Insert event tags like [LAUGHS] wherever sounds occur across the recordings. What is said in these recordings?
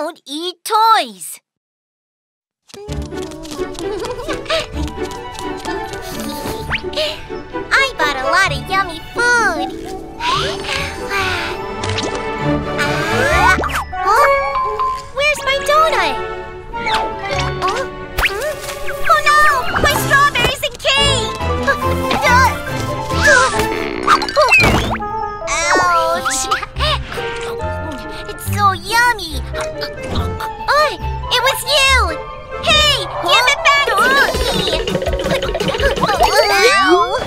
don't eat toys. I bought a lot of yummy food. Ah. Huh? Where's my donut? Oh, oh no! My strawberries and cake! [LAUGHS] Oh, it was you! Hey! Give it back to me! Ow!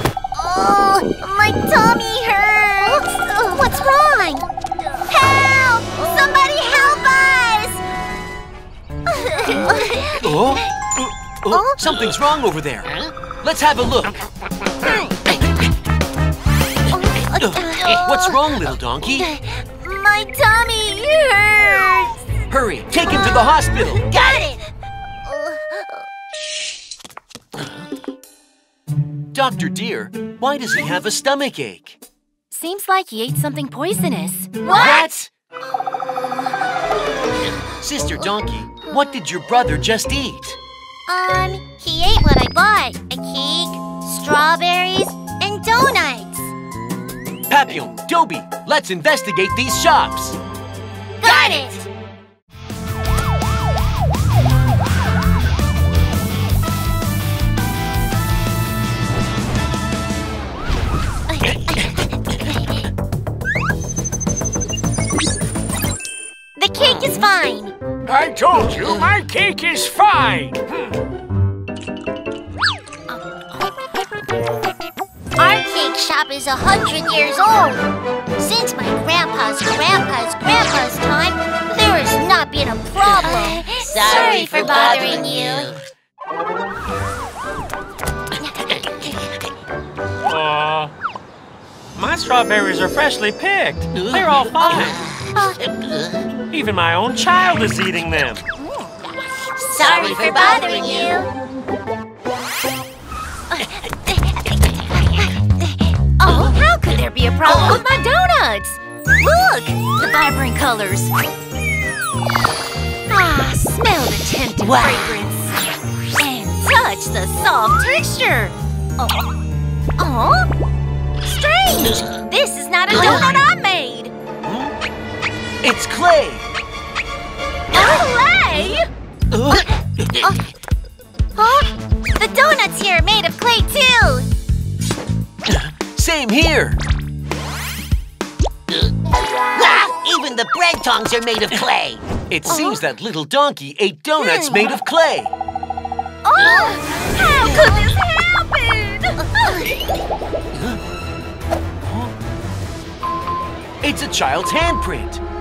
Oh, my tummy hurts! What's wrong? Help! Somebody help us! Oh, oh, oh, something's wrong over there. Let's have a look. What's wrong, little donkey? My tummy hurts! Hurry, take him to the hospital. [GASPS] Got it! Dr. Deer, why does he have a stomach ache? Seems like he ate something poisonous. What? Sister Donkey, what did your brother just eat? Um, he ate what I bought. A cake, strawberries, and donuts. Papillon, Dobie, let's investigate these shops. Got it! I told you my cake is fine. Hmm. Our cake shop is a hundred years old. Since my grandpa's grandpa's grandpa's time, there has not been a problem. Uh, sorry for bothering you. Aw. My strawberries are freshly picked. They're all fine. Uh, uh, Even my own child is eating them. Sorry for bothering you. Oh, how could there be a problem with my donuts? Look, the vibrant colors. Ah, smell the tempting fragrance. And touch the soft texture. Oh, oh, strange. This is not a donut I made. It's clay. Clay? Uh. Oh. Huh? The donuts here are made of clay too. Same here. Ah, even the bread tongs are made of clay. It seems uh-huh. that little donkey ate donuts hmm. made of clay. Oh, how could this happen? It's a child's handprint.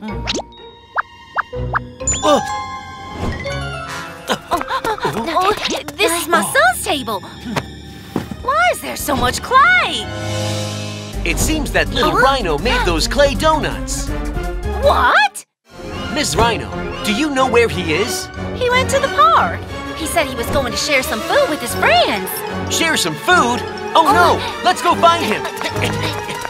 Hmm. Oh, Oh, this is my son's table. Why is there so much clay? it seems that little Rhino made those clay donuts. What? Miss Rhino, do you know where he is? He went to the park. He said he was going to share some food with his friends. Share some food? Oh no! Let's go find him! [LAUGHS]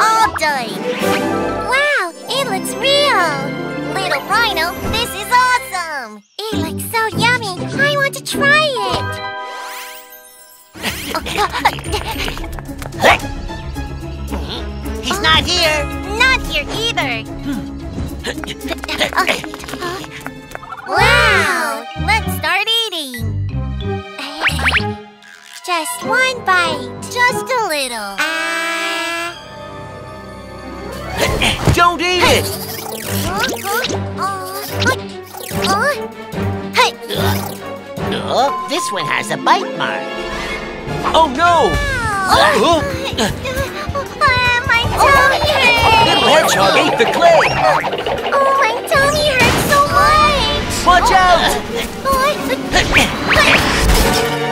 All done. Wow, it looks real. Little Rhino, this is awesome. It looks so yummy. I want to try it! He's not here. Not here either. [LAUGHS] [LAUGHS] Just one bite, just a little. Ah. [COUGHS] Don't eat it! Oh, this one has a bite mark. Oh no! Oh, my tummy little hurts! hedgehog ate the clay! Oh, my tummy hurts so much! Watch out! Oh, [COUGHS]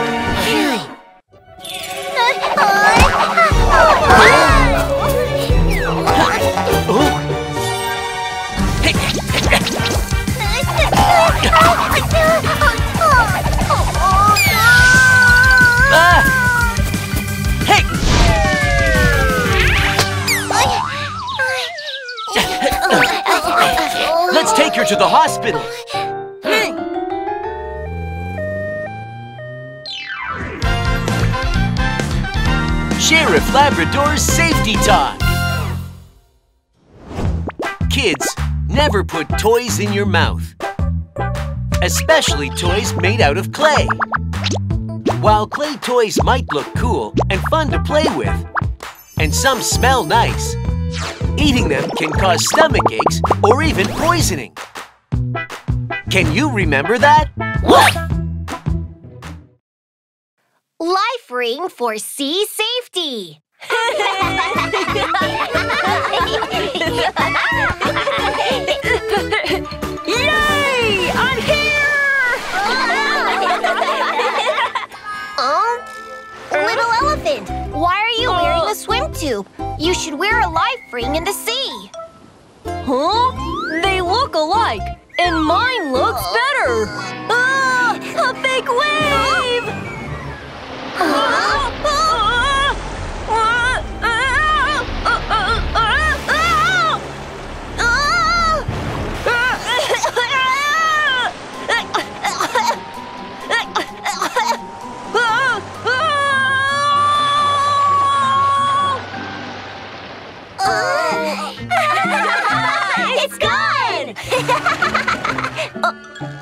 Let's take her to the hospital. Sheriff Labrador's Safety Talk. Kids, never put toys in your mouth. Especially toys made out of clay. While clay toys might look cool and fun to play with, and some smell nice, eating them can cause stomach aches or even poisoning. Can you remember that? Life ring for sea safety. [LAUGHS] I'm here! Um, little elephant, why are you wearing a swim tube? You should wear a life ring in the sea. Huh? They look alike, and mine looks better. Ah! A big wave! Ah!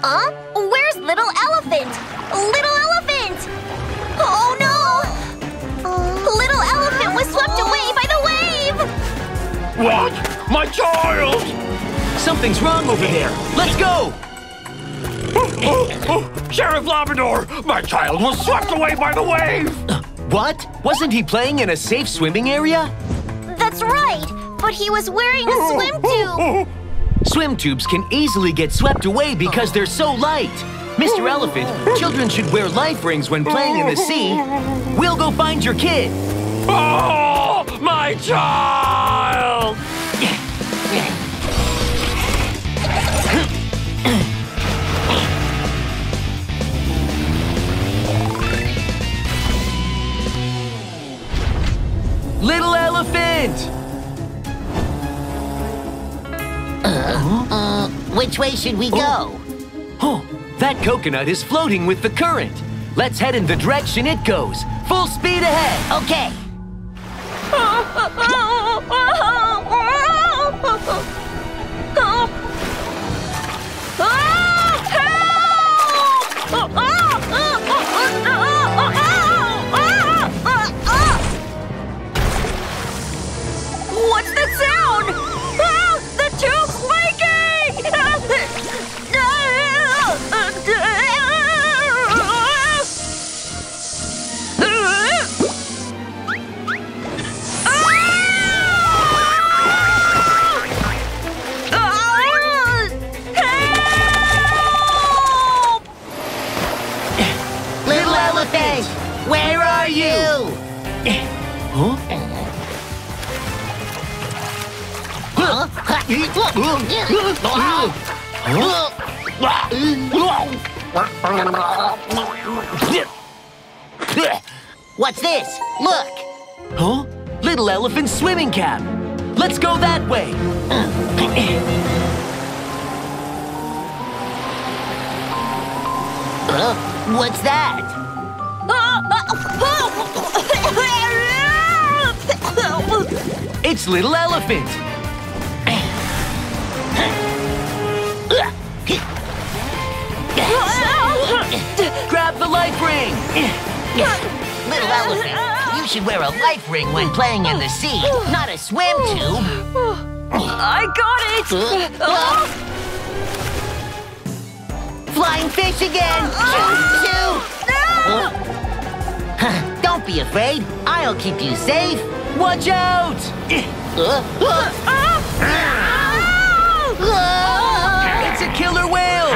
Uh, where's little elephant? Little elephant! Oh no! Little elephant was swept away by the wave! What? My child! Something's wrong over there. Let's go! oh Sheriff Labrador! My child was swept away by the wave! What? Wasn't he playing in a safe swimming area? That's right, but he was wearing a swim tube. Swim tubes can easily get swept away because they're so light. Mr. Elephant, children should wear life rings when playing in the sea. We'll go find your kid. Oh, my child! Little Elephant! Uh, which way should we go? Oh, that coconut is floating with the current. Let's head in the direction it goes. Full speed ahead. Okay. [LAUGHS] [LAUGHS] are you? Huh? What's this? Look. Huh? Little elephant swimming cap. Let's go that way. Uh, what's that? It's Little Elephant. Grab the life ring. Little elephant, you should wear a life ring when playing in the sea, not a swim tube. I got it! Oh, Flying fish again! Shoot! [LAUGHS] Don't be afraid. I'll keep you safe. Watch out! It's a killer whale.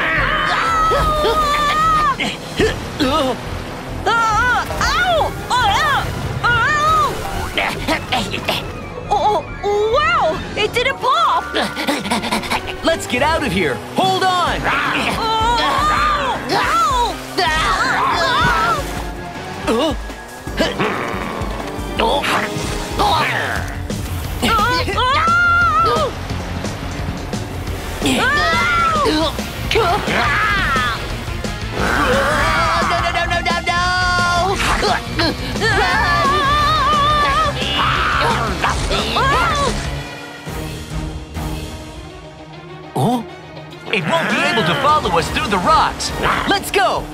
oh, wow! It didn't pop! Let's get out of here. Hold on. It won't be able to follow us through the rocks. Let's go!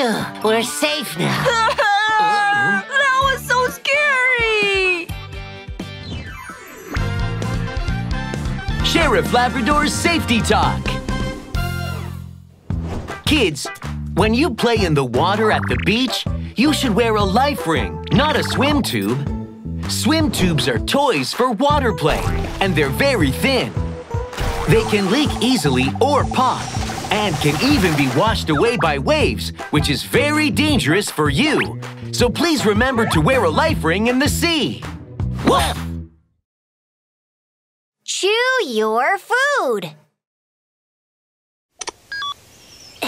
Phew, we're safe now. [LAUGHS] that was so scary! Sheriff Labrador's Safety Talk. Kids, when you play in the water at the beach, you should wear a life ring, not a swim tube. Swim tubes are toys for water play, and they're very thin. They can leak easily or pop, and can even be washed away by waves, which is very dangerous for you. So please remember to wear a life ring in the sea. Woof! Chew your food. A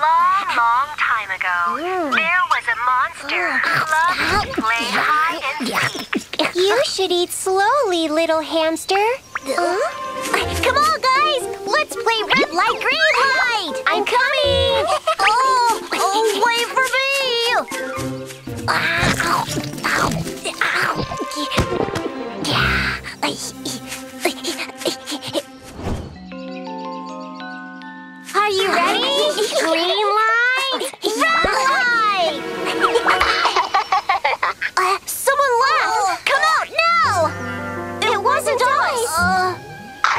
long, long time ago, mm. there was a monster who loved to play hide and seek. You should eat slowly, little hamster. Come on, guys! Let's play red light, green light! I'm coming! [LAUGHS] oh, oh, wait for me! Are you ready? [LAUGHS] Green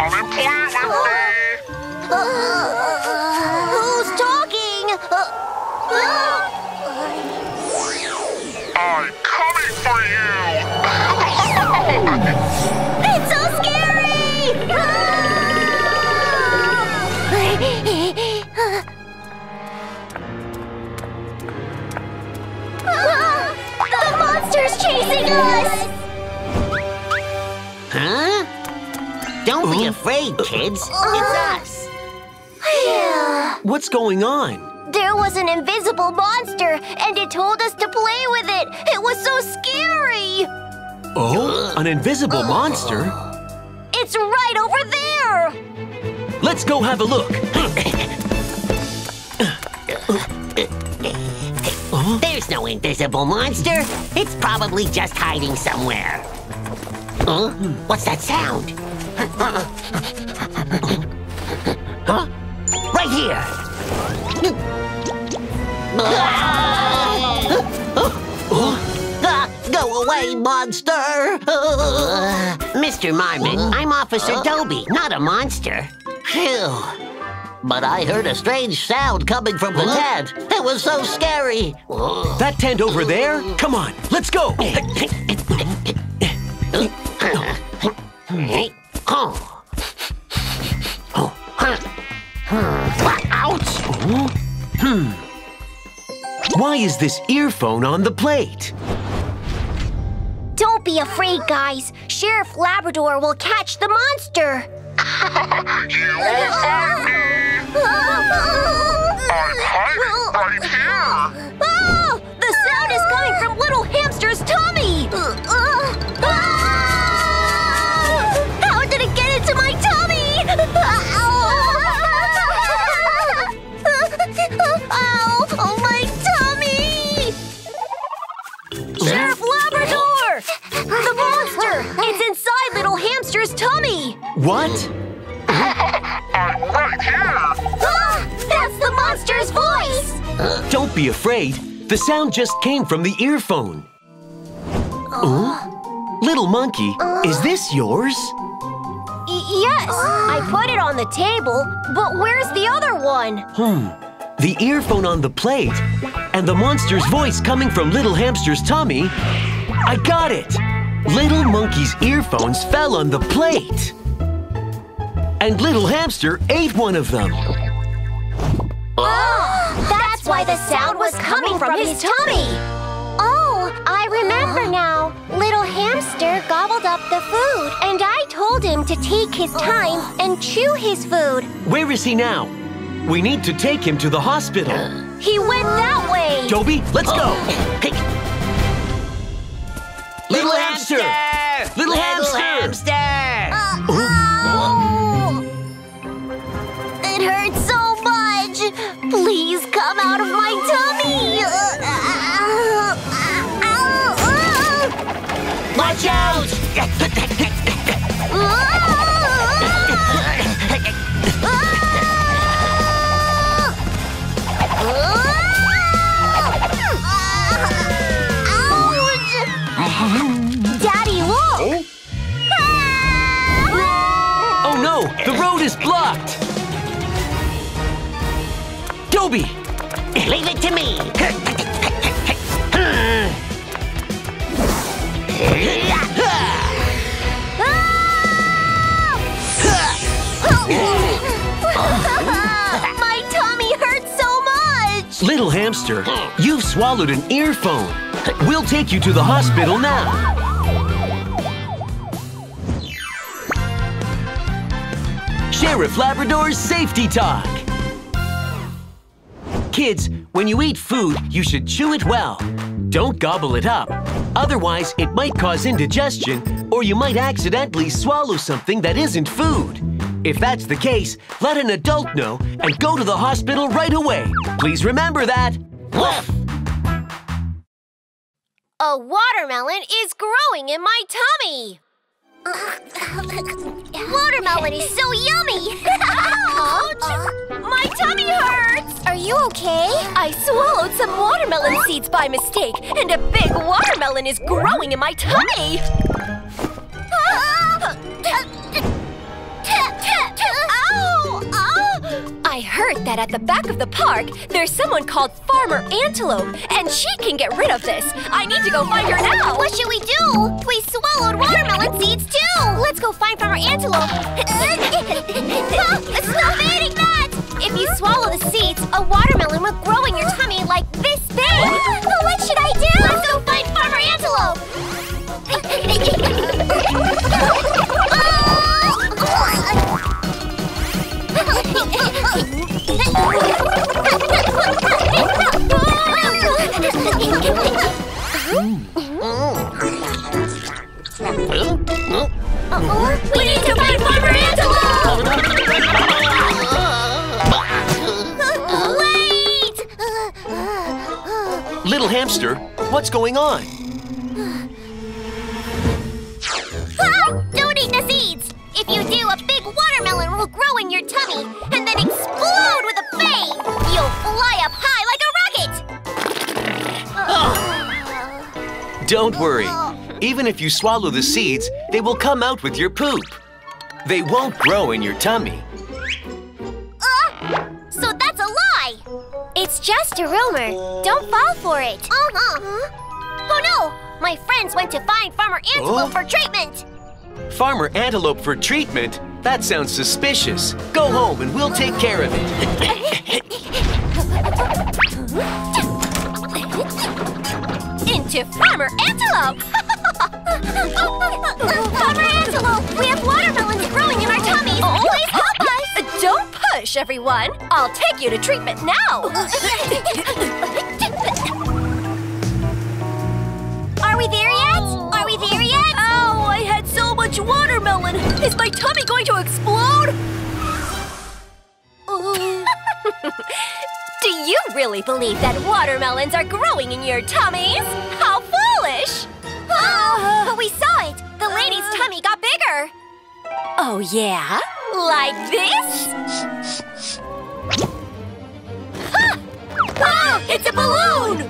Who's talking? Uh, uh, Don't be afraid, kids. It's uh-huh. us. What's going on? There was an invisible monster, and it told us to play with it. It was so scary. Oh, an invisible monster? It's right over there. Let's go have a look. [LAUGHS] There's no invisible monster. It's probably just hiding somewhere. Huh? What's that sound? Huh? Right here. Go away, monster! Mr. Marmot, I'm Officer Dobie, not a monster. Phew. But I heard a strange sound coming from the tent. It was so scary. That tent over there? Come on, let's go. [LAUGHS] Why is this earphone on the plate? Don't be afraid, guys. Sheriff Labrador will catch the monster. [LAUGHS] You won't find me! I'm hiding right here! Sheriff Labrador! The monster! It's inside little hamster's tummy! What? I'm right here! Ah! That's the monster's voice! Don't be afraid. The sound just came from the earphone. Oh? Little monkey, is this yours? Yes, I put it on the table, but where's the other one? Hmm. The earphone on the plate and the monster's voice coming from Little Hamster's tummy. I got it! Little Monkey's earphones fell on the plate. And Little Hamster ate one of them. Oh, That's why the sound was coming from his tummy. Oh, I remember now. Little hamster hamster gobbled up the food, and I told him to take his time and chew his food. Where is he now? We need to take him to the hospital. He went that way. Dobie, let's go. Oh. Hey. Little hamster! Little hamster! Oh. Is blocked! Dobie! Leave it to me! [LAUGHS] My tummy hurts so much! Little hamster, you've swallowed an earphone. We'll take you to the hospital now. Sheriff Labrador's Safety Talk. Kids, when you eat food, you should chew it well. Don't gobble it up. Otherwise, it might cause indigestion, or you might accidentally swallow something that isn't food. If that's the case, let an adult know and go to the hospital right away. Please remember that. A watermelon is growing in my tummy. Watermelon is so yummy. Ouch! [LAUGHS] My tummy hurts. Are you okay? I swallowed some watermelon seeds by mistake, and a big watermelon is growing in my tummy. [LAUGHS] heard that at the back of the park, there's someone called Farmer Antelope, and she can get rid of this. I need to go find her now. What should we do? We swallowed watermelon seeds too. Let's go find Farmer Antelope. [LAUGHS] [LAUGHS] Stop eating that! If you swallow the seeds, a watermelon will grow in your tummy like this big. what should I do? Let's go find Farmer Antelope. [LAUGHS] hamster, what's going on? Ah! Don't eat the seeds! If you do, a big watermelon will grow in your tummy and then explode with a bang! You'll fly up high like a rocket! Don't worry. Even if you swallow the seeds, they will come out with your poop. They won't grow in your tummy. Don't fall for it. Uh-huh. Oh no! My friends went to find Farmer Antelope Oh? for treatment! Farmer Antelope for treatment? That sounds suspicious. Go home and we'll take care of it. Into Farmer Antelope! [LAUGHS] Farmer Antelope, we have watermelons Everyone! I'll take you to treatment now! Are we there yet? Are we there yet? Oh, I had so much watermelon! Is my tummy going to explode? [LAUGHS] Do you really believe that watermelons are growing in your tummies? How foolish! Ah. Oh, but we saw it! The lady's tummy got bigger! Oh, yeah? Like this? Ha! Oh, it's a balloon!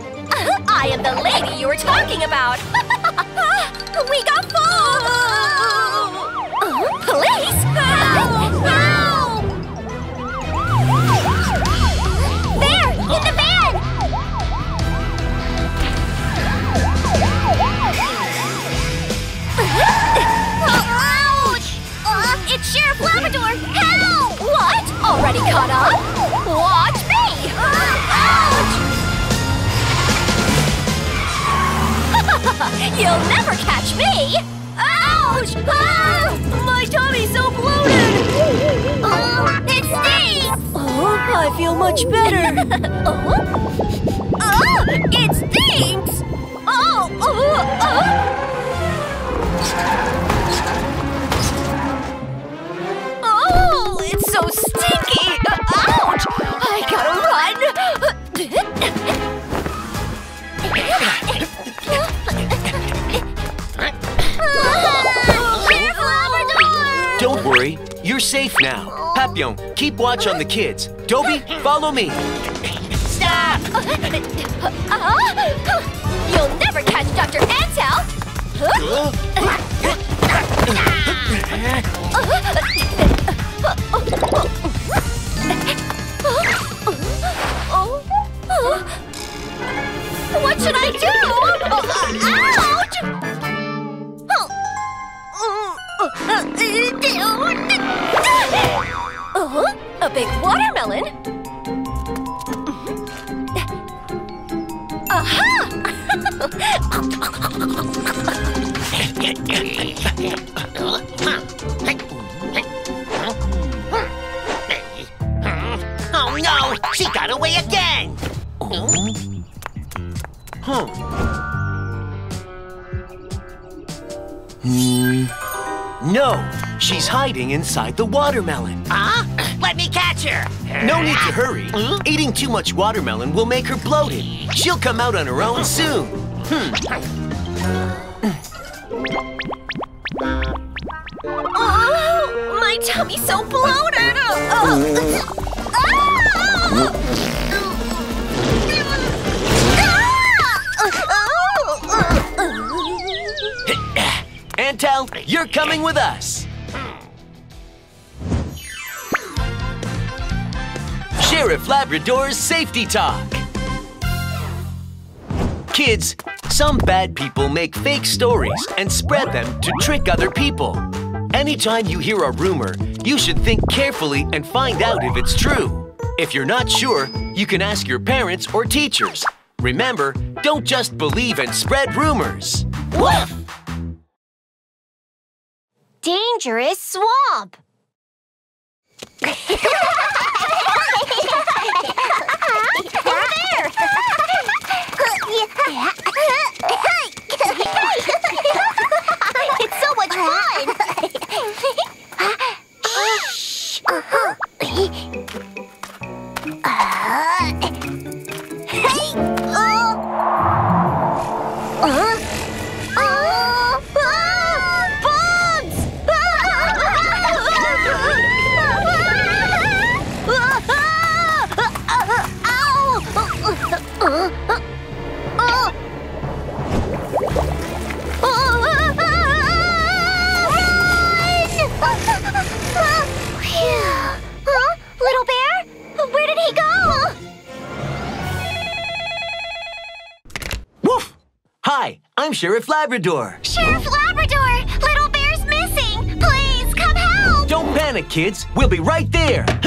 I am the lady you were talking about! [LAUGHS] we got fooled! Uh, Police! Help! There! In the Already caught up? Watch me! Ouch! [LAUGHS] You'll never catch me! Ouch! Ah! My tummy's so bloated! Oh, it stings! Oh, I feel much better. [LAUGHS] oh? Ah, it stinks! Oh, oh, oh. So stinky! Ouch! I gotta Careful, ah, Labrador! Don't worry, you're safe now. Papillon, keep watch on the kids. Dobie, follow me. Stop! You'll never catch Dr. Antel! Ah. [LAUGHS] Ah. What should I do? Ouch! Uh-huh, a big watermelon? Oh [LAUGHS] got away again! Huh. Hmm. No, she's hiding inside the watermelon. Huh? Let me catch her! No need to hurry. Hmm? Eating too much watermelon will make her bloated. She'll come out on her own soon. Oh, you're coming with us. Sheriff Labrador's Safety Talk. Kids, some bad people make fake stories and spread them to trick other people. Anytime you hear a rumor, you should think carefully and find out if it's true. If you're not sure, you can ask your parents or teachers. Remember, don't just believe and spread rumors. Woof! Dangerous swamp! it's so much fun! Hey! Sheriff Labrador. Sheriff Labrador! Little bear's missing! Please, come help! Don't panic, kids. We'll be right there. [LAUGHS]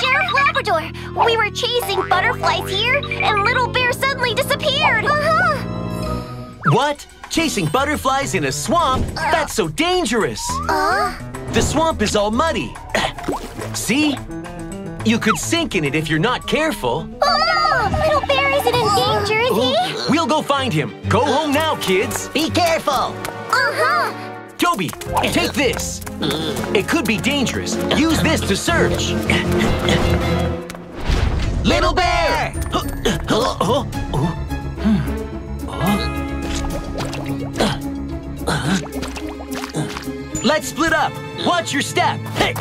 Sheriff Labrador! We were chasing butterflies here, and Little Bear suddenly disappeared! Uh-huh! What? Chasing butterflies in a swamp? That's so dangerous. Uh? The swamp is all muddy. [COUGHS] See? You could sink in it if you're not careful. Oh no! Little Bear isn't in danger, is he? [GASPS] We'll go find him. Go home now, kids. Be careful! Uh-huh! Dobie, take this. It could be dangerous. Use this to search. [COUGHS] Little bear! [COUGHS] Let's split up. Watch your step. Hey!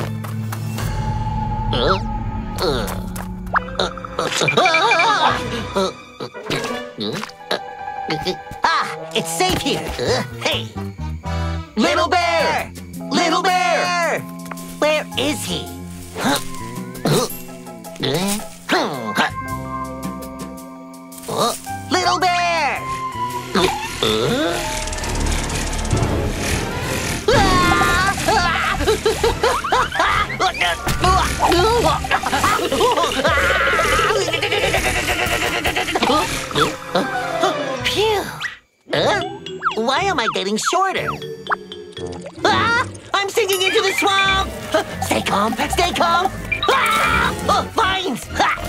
Ah! It's safe here! Hey! Little bear! Little bear! Where is he? Phew. Huh? Why am I getting shorter? Ah! I'm sinking into the swamp! [GASPS] Stay calm, stay calm! Ah! Oh, vines! Ah!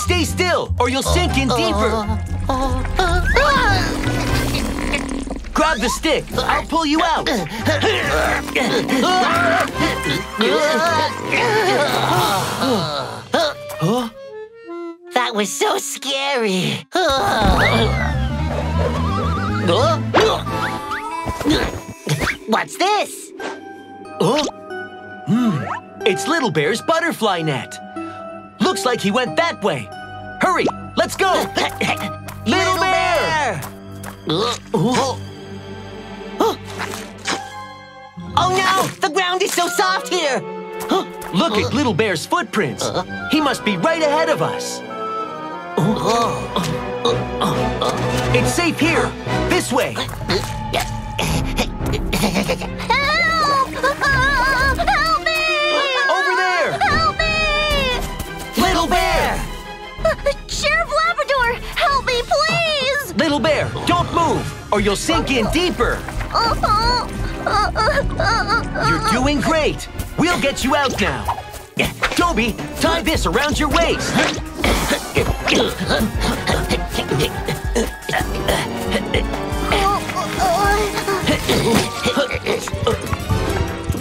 Stay still, or you'll sink in deeper. Grab the stick. I'll pull you out. That was so scary. What's this? Hmm, It's Little Bear's butterfly net. Looks like he went that way. Hurry, let's go. [LAUGHS] Little Bear! Uh, oh. [GASPS] oh no! The ground is so soft here! [GASPS] Look at Little Bear's footprints. Uh-huh. He must be right ahead of us. Uh-huh. It's safe here. This way. [LAUGHS] [LAUGHS] Little Bear, don't move, or you'll sink in deeper. You're doing great. We'll get you out now. Dobie, tie this around your waist.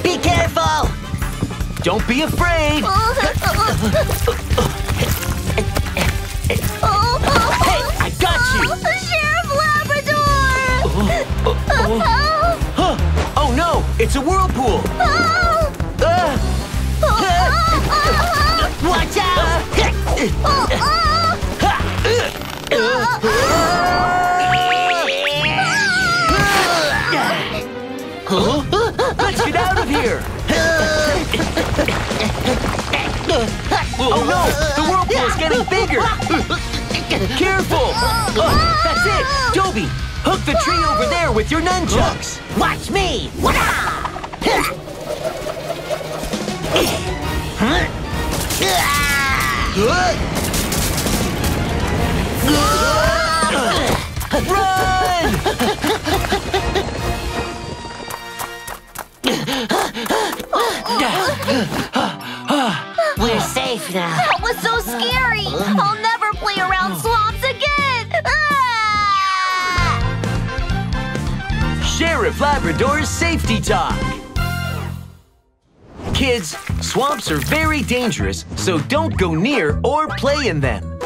Be careful! Don't be afraid. It's a whirlpool. Ah. ah! ah! Watch out! Let's get out of here. Oh no, the whirlpool is getting bigger. Careful. Oh, that's it. Dobie, the tree over there with your nunchucks. Watch me! Run! [LAUGHS] [LAUGHS] We're safe now. Labrador's Safety Talk. Kids, swamps are very dangerous, so don't go near or play in them.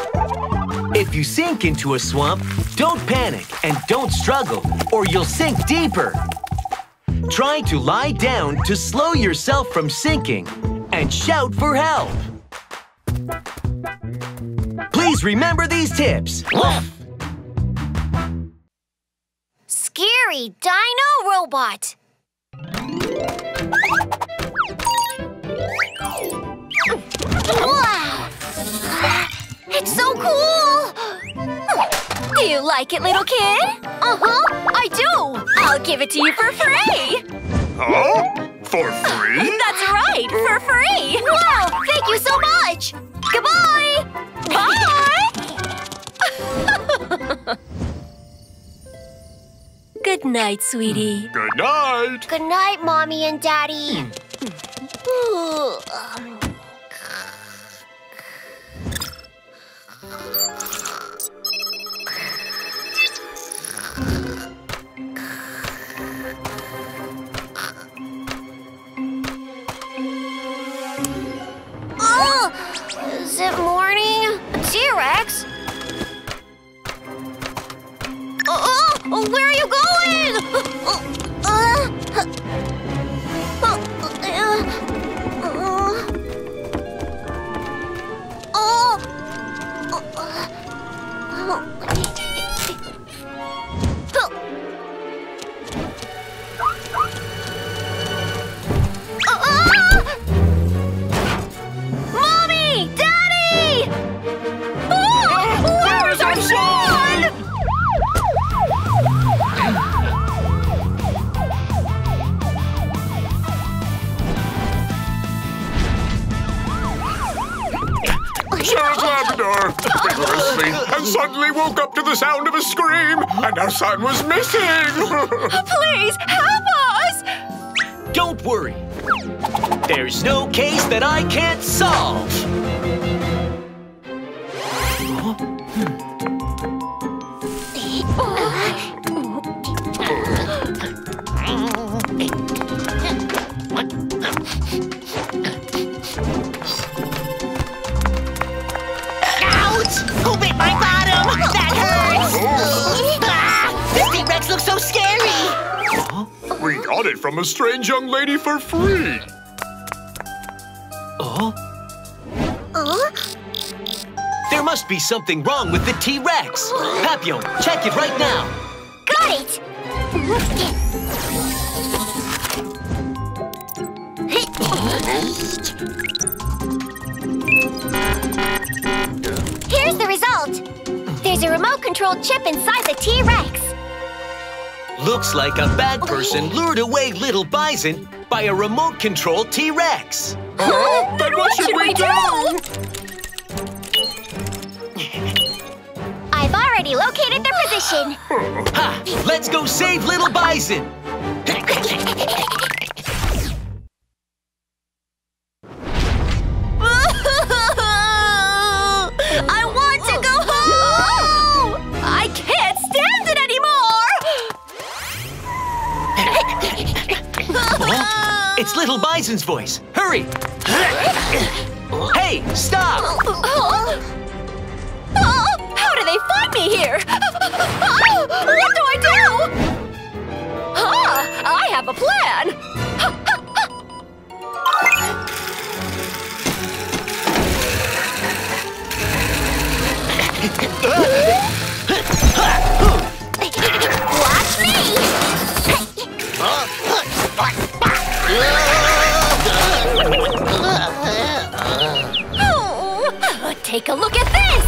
If you sink into a swamp, don't panic and don't struggle, or you'll sink deeper. Try to lie down to slow yourself from sinking and shout for help. Please remember these tips. Scary dino robot! Wow! It's so cool! Do you like it, little kid? Uh-huh, I do! I'll give it to you for free. Huh? For free? [LAUGHS] That's right, for free. Wow, thank you so much! Goodbye. Bye. Good night, sweetie. Good night. Good night, Mommy and Daddy. Ooh, um, I'm Sheriff Labrador. We were asleep and suddenly woke up to the sound of a scream, and our son was missing. [LAUGHS] Please help us! Don't worry. There's no case that I can't solve. Got it from a strange young lady for free. Oh? There must be something wrong with the T-Rex. Papillon, check it right now. Got it! Here's the result. There's a remote-controlled chip inside the T-Rex. Looks like a bad oh. person lured away little Bison by a remote-controlled T-Rex. Oh, [LAUGHS] then what should we do? I've already located their position. Ha! Let's go save little Bison. [LAUGHS] little Bison's voice. Hurry! Hey, stop! Oh, how do they find me here? Oh, what do I do? Huh, I have a plan! Watch me! Oh, take a look at this!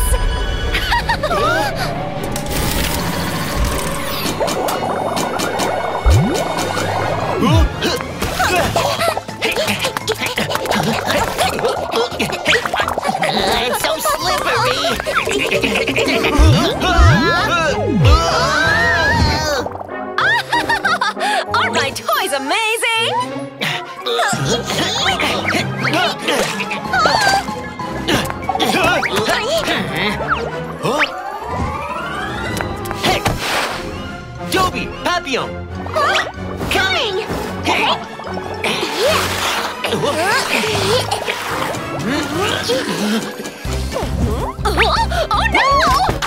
It's so slippery! [LAUGHS] Are my toys amazing? [LAUGHS] Hey! Dobie, Papillon! Coming! Oh, [LAUGHS] oh no!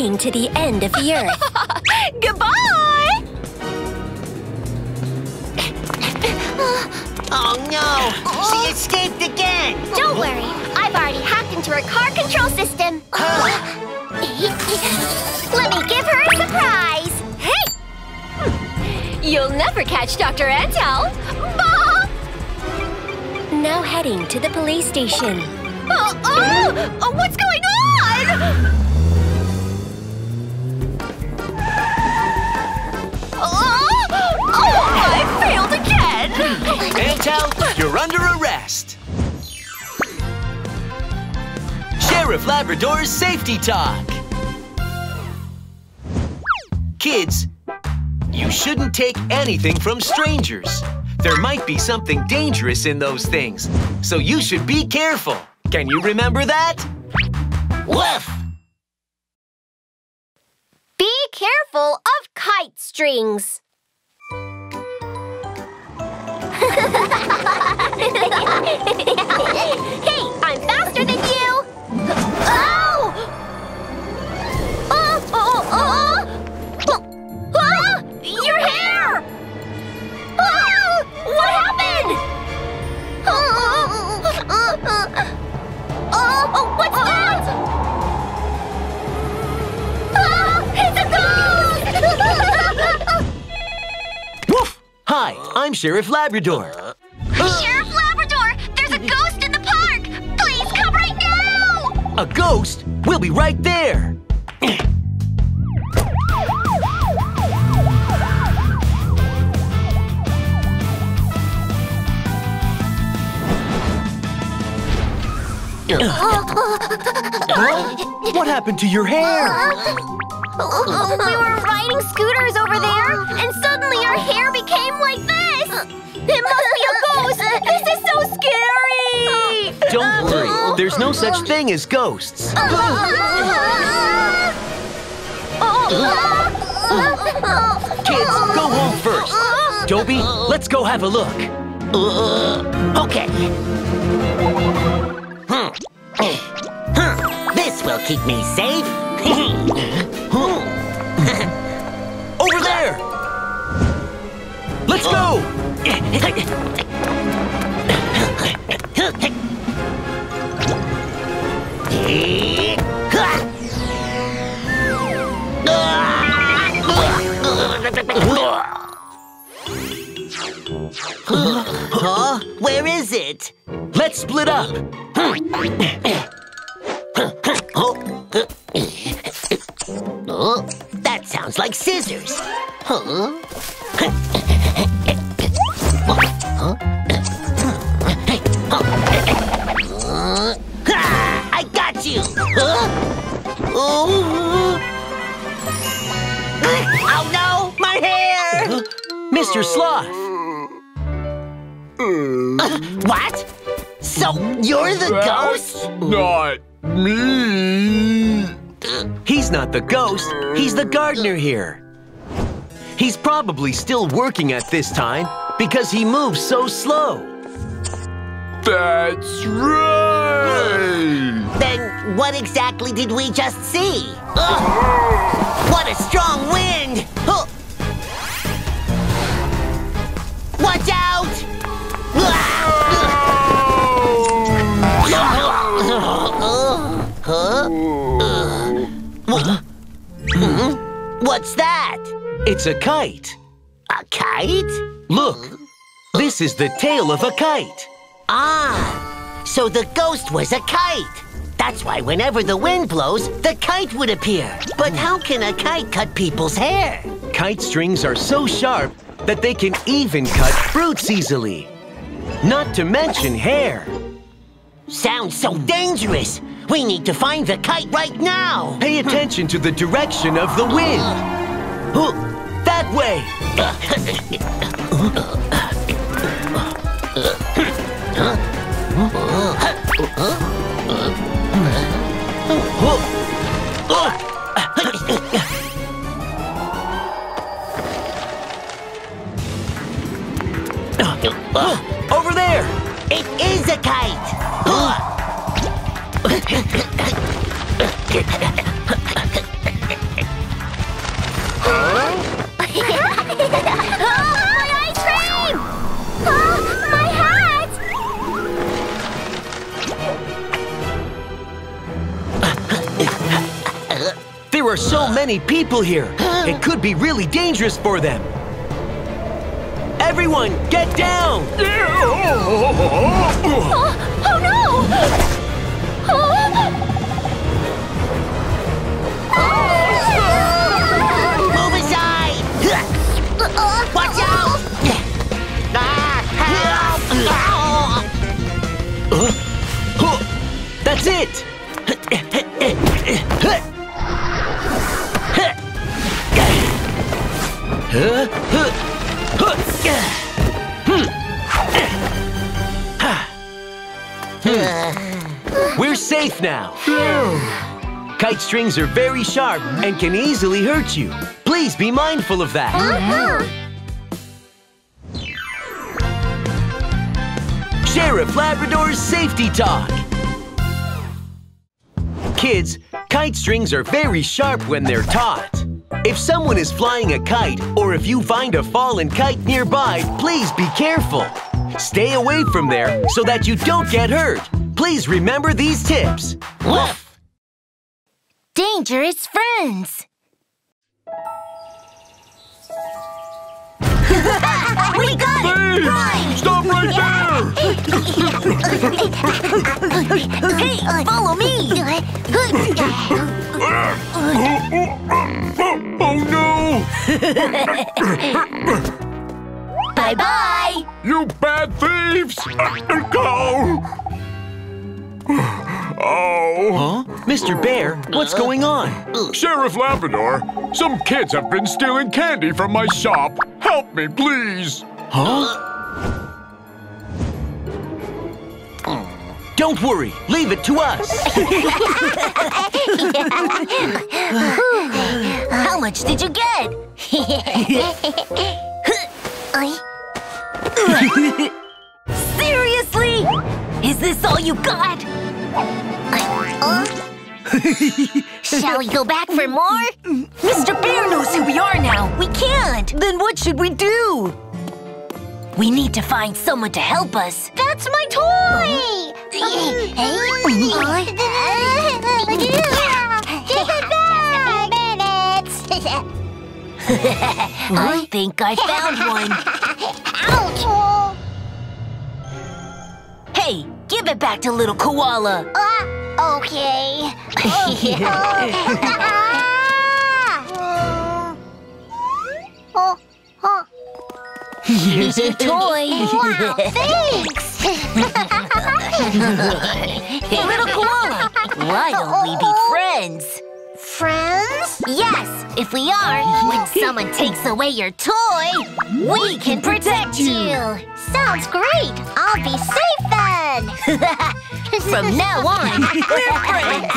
Heading to the end of the earth. [LAUGHS] Goodbye! [LAUGHS] Oh no! She escaped again! Don't worry, I've already hacked into her car control system. [LAUGHS] Let me give her a surprise. Hey! Hmm. You'll never catch Dr. Antel! Bah! Now heading to the police station. Oh, oh! Oh, what's going on? You're under arrest. Sheriff Labrador's Safety Talk. Kids, you shouldn't take anything from strangers. There might be something dangerous in those things, so you should be careful. Can you remember that? Woof! Be careful of kite strings. [LAUGHS] hey, I'm faster than you. Oh! Oh, oh, oh, oh! Ah! Your hair! Ah! What happened? Oh, oh, oh, what's that? Hi, I'm Sheriff Labrador. Sheriff Labrador, there's a ghost in the park! Please come right now! A ghost? We'll be right there. What happened to your hair? We were riding scooters over there, and suddenly our hair became like this! It must be a ghost! This is so scary! Don't worry, there's no such thing as ghosts. Kids, go home first. Dobie, let's go have a look. Okay. Hmm. Huh. This will keep me safe. [LAUGHS] Huh? Where is it? Let's split up. Oh, that sounds like scissors. Huh? Mr. Sloth, [LAUGHS] What? So you're the ghost? Not me. he's not the ghost, he's the gardener here. He's probably still working at this time because he moves so slow. That's right. Then what exactly did we just see? Ugh! What a strong wind! Watch out! Huh? What's that? It's a kite. A kite? Look, this is the tail of a kite. Ah, so the ghost was a kite. That's why whenever the wind blows, the kite would appear. But how can a kite cut people's hair? Kite strings are so sharp that they can even cut fruits easily. Not to mention hair. Sounds so dangerous. We need to find the kite right now. Pay attention to the direction of the wind. Huh, That way. [GASPS] Over there. It is a kite. my ice cream! Oh, my hat! There are so many people here. It could be really dangerous for them. Everyone, get down! Oh no! Move aside. Watch out. Huh, That's it! We're safe now. Kite strings are very sharp and can easily hurt you. Please be mindful of that. Uh-huh. Sheriff Labrador's Safety Talk. Kids, kite strings are very sharp when they're taut. If someone is flying a kite or if you find a fallen kite nearby, please be careful. Stay away from there so that you don't get hurt. Please remember these tips. Woof. Dangerous friends! [LAUGHS] we got it! thieves! Stop right there! [LAUGHS] Hey, uh, follow me! [LAUGHS] Oh no! Bye-bye! You bad thieves! Go! Oh, Huh? Mr. Bear, what's going on? Sheriff Labrador, some kids have been stealing candy from my shop. Help me, please. Huh? Don't worry, leave it to us. [LAUGHS] How much did you get? [LAUGHS] [LAUGHS] Seriously? Is this all you got? [LAUGHS] Shall we go back for more? Mr. Bear knows who we are now. We can't. Then what should we do? We need to find someone to help us. That's my toy! Give it back! I think I found one. Ouch! Hey, give it back to little koala. Uh, okay. [LAUGHS] oh, oh. Here's your toy. [LAUGHS] Wow, thanks! [LAUGHS] little koala, why don't we be friends? Friends? Yes, if we are, when someone takes away your toy, we can protect you. Sounds great! I'll be safe then! [LAUGHS] From now on, we're friends.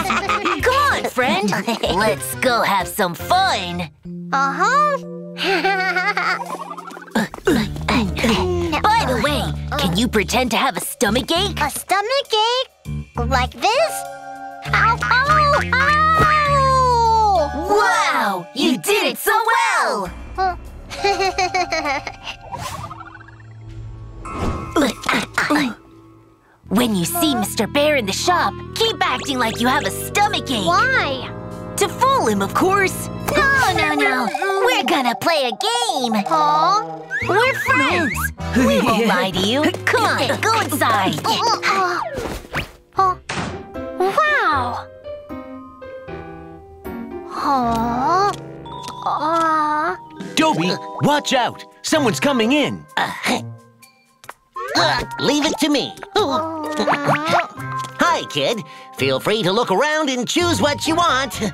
Come on, friend. Let's go have some fun. Uh-huh. [LAUGHS] By the way, can you pretend to have a stomach ache? A stomach ache? Like this? Ow, ow, ow! Wow, you did it so well. [LAUGHS] When you see Mr. Bear in the shop, keep acting like you have a stomach ache. Why? To fool him, of course. No, no, no. We're gonna play a game. Huh? We're friends. [LAUGHS] We won't lie to you. [LAUGHS] Come on, go inside. [LAUGHS] Uh, uh, wow! Huh? Uh, Dobie, watch out. Someone's coming in. Leave it to me. [LAUGHS] Hi, kid. Feel free to look around and choose what you want. ow,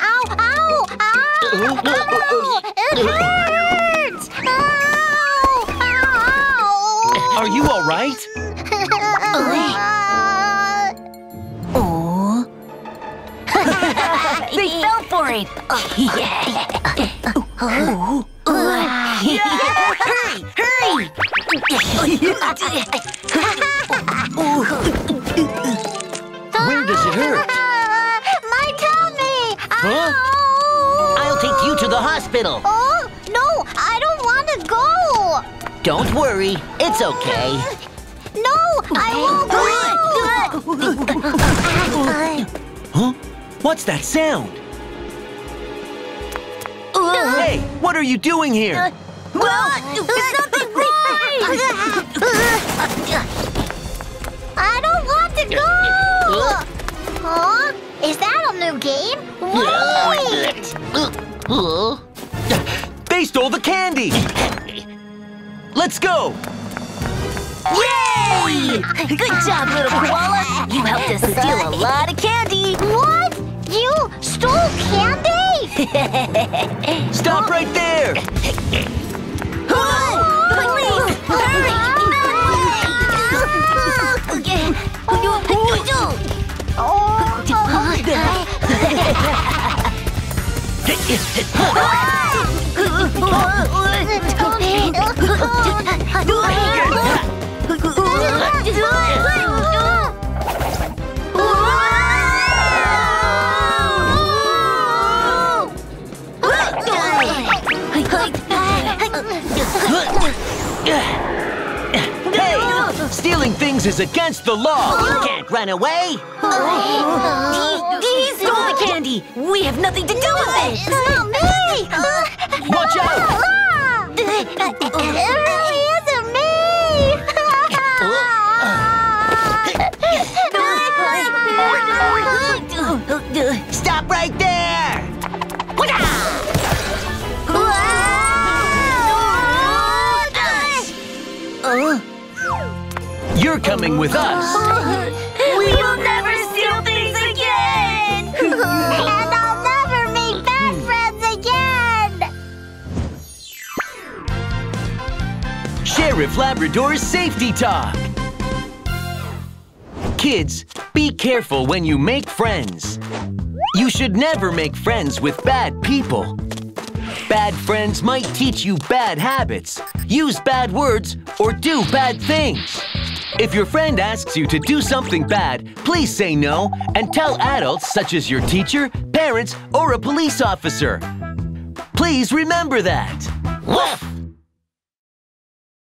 ow, ow! Ow! It hurts! Ow! Ow! Are you all right? Uh, [LAUGHS] They fell for it. [LAUGHS] hurry, hurry. Where does it hurt? [LAUGHS] My tummy! Huh? Ow! I'll take you to the hospital. Oh, no, I don't want to go! Don't worry, it's okay. No, I won't go! Huh? What's that sound? Uh. Hey, what are you doing here? Uh, well, there's nothing wrong. I don't want to go! Huh? Is that a new game? Wait! They stole the candy! Let's go! Yay! Good job, little koala. You helped us steal a lot of candy. What? You stole candy? [LAUGHS] Stop right there! Hey! Things is against the law! You can't run away. He stole the candy. We have nothing to do with it. It's not me! Watch out! It isn't me! Stop right there! Coming with us. We will never steal things again! [LAUGHS] and I'll never make bad friends again! Sheriff Labrador's Safety Talk. Kids, be careful when you make friends. You should never make friends with bad people. Bad friends might teach you bad habits, use bad words, or do bad things. If your friend asks you to do something bad, please say no and tell adults such as your teacher, parents, or a police officer. Please remember that. Woof!